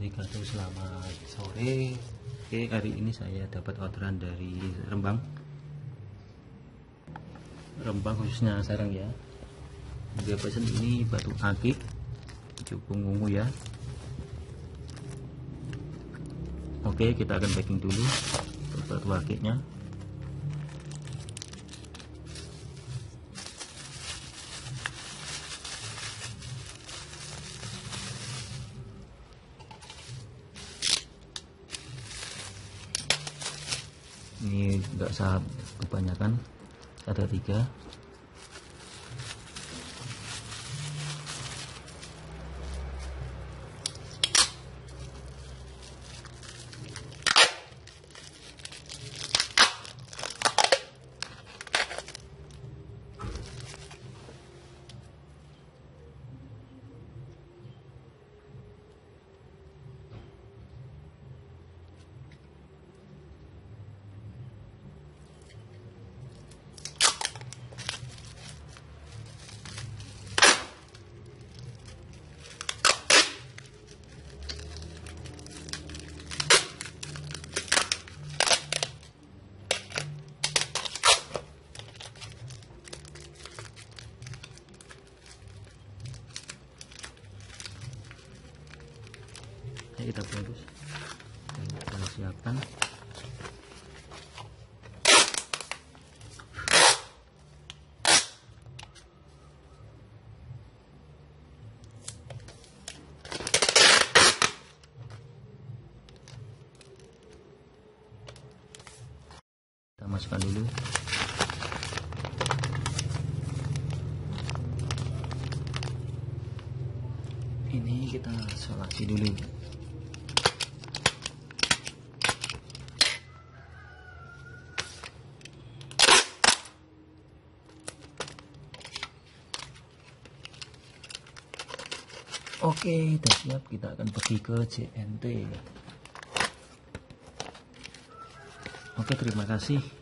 wabarakatuh Selamat sore. Oke hari ini saya dapat orderan dari Rembang. Rembang khususnya sarang ya. Dia pesan ini batu akik Cukup ungu ya. Oke kita akan packing dulu batu akiknya ini enggak usah kebanyakan ada tiga Ayo kita bungkus kita siapkan. Kita masukkan dulu. Ini kita solasi dulu Oke, sudah siap. Kita akan pergi ke JNT. Oke, terima kasih.